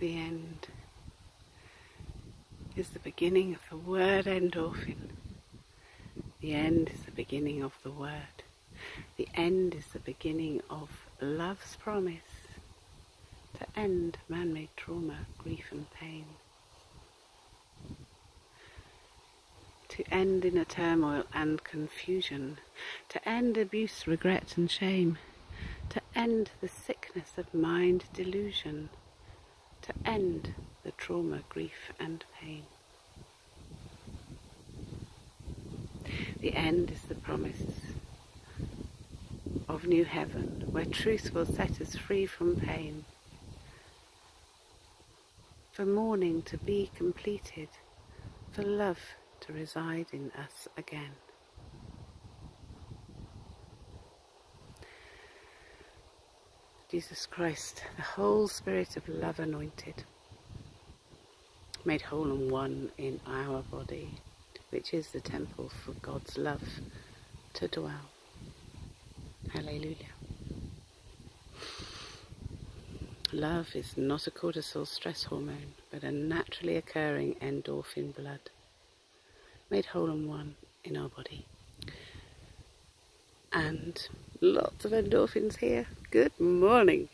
the end is the beginning of the word endorphin. The end is the beginning of the word. The end is the beginning of love's promise to end man-made trauma, grief and pain. To end inner turmoil and confusion. To end abuse, regret and shame. To end the sickness of mind delusion. To end the trauma, grief and pain. The end is the promise of new heaven, where truth will set us free from pain. For mourning to be completed, for love to reside in us again. Jesus Christ, the whole spirit of love anointed, made whole and one in our body, which is the temple for God's love to dwell. Hallelujah. Love is not a cortisol stress hormone, but a naturally occurring endorphin blood, made whole and one in our body. And lots of endorphins here. Good morning.